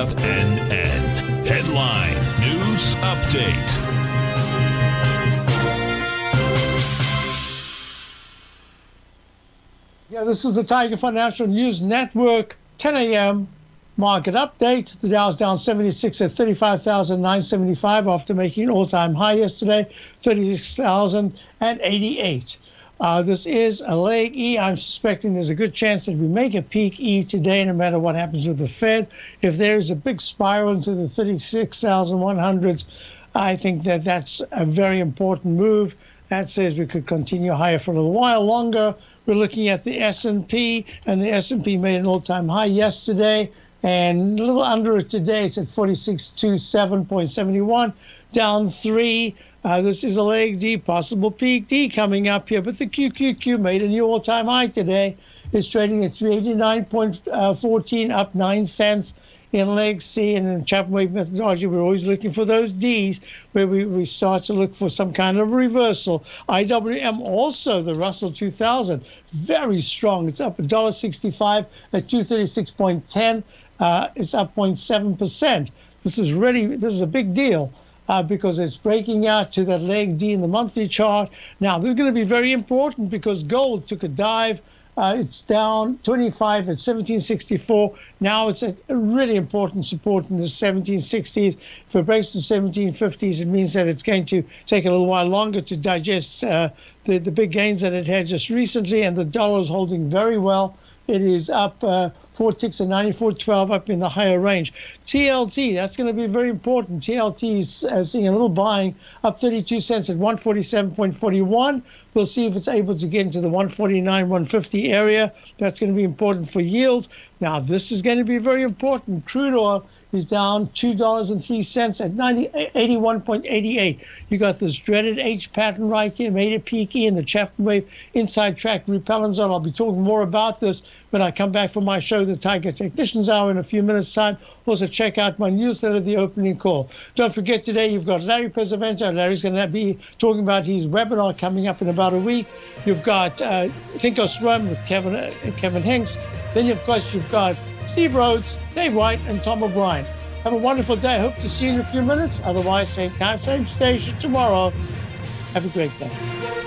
FNN. Headline News Update. Yeah, this is the Tiger Financial News Network, 10 a.m. market update. The Dow's down 76 at 35,975 after making an all-time high yesterday, 36,088. Uh, this is a leg E. I'm suspecting there's a good chance that we make a peak E today, no matter what happens with the Fed. If there's a big spiral into the 36,100s, I think that that's a very important move. That says we could continue higher for a little while longer. We're looking at the S&P, and the S&P made an all-time high yesterday, and a little under it today. It's at 4627.71, down three. Uh, this is a leg D, possible peak D coming up here, but the QQQ made a new all-time high today. It's trading at 389.14, up nine cents in leg C and in Chapman wave methodology, we're always looking for those Ds where we, we start to look for some kind of reversal. IWM also, the Russell 2000, very strong. It's up $1.65 at 236.10. Uh, it's up 0.7%. This is really, this is a big deal. Uh, because it's breaking out to that leg D in the monthly chart. Now, this is going to be very important because gold took a dive uh, it's down 25 at 1764. Now it's a really important support in the 1760s. If it breaks the 1750s, it means that it's going to take a little while longer to digest uh, the, the big gains that it had just recently. And the dollar is holding very well. It is up uh, ticks at 94.12, up in the higher range. TLT, that's going to be very important. TLT is uh, seeing a little buying, up 32 cents at 147.41. We'll see if it's able to get into the 149, 150 area. That's going to be important for yields. Now, this is going to be very important. Crude oil is down $2.03 at 90, 81.88. You got this dreaded H pattern right here, made it peaky in the Chapman wave inside track repellent zone. I'll be talking more about this when I come back from my show, the Tiger Technicians Hour, in a few minutes' time. Also, check out my newsletter, The Opening Call. Don't forget today, you've got Larry Pesavento. Larry's going to be talking about his webinar coming up in about a week. You've got uh, Think or Swim with Kevin, uh, Kevin Hincks. Then, of course, you've got Steve Rhodes, Dave White, and Tom O'Brien. Have a wonderful day. Hope to see you in a few minutes. Otherwise, same time, same station tomorrow. Have a great day.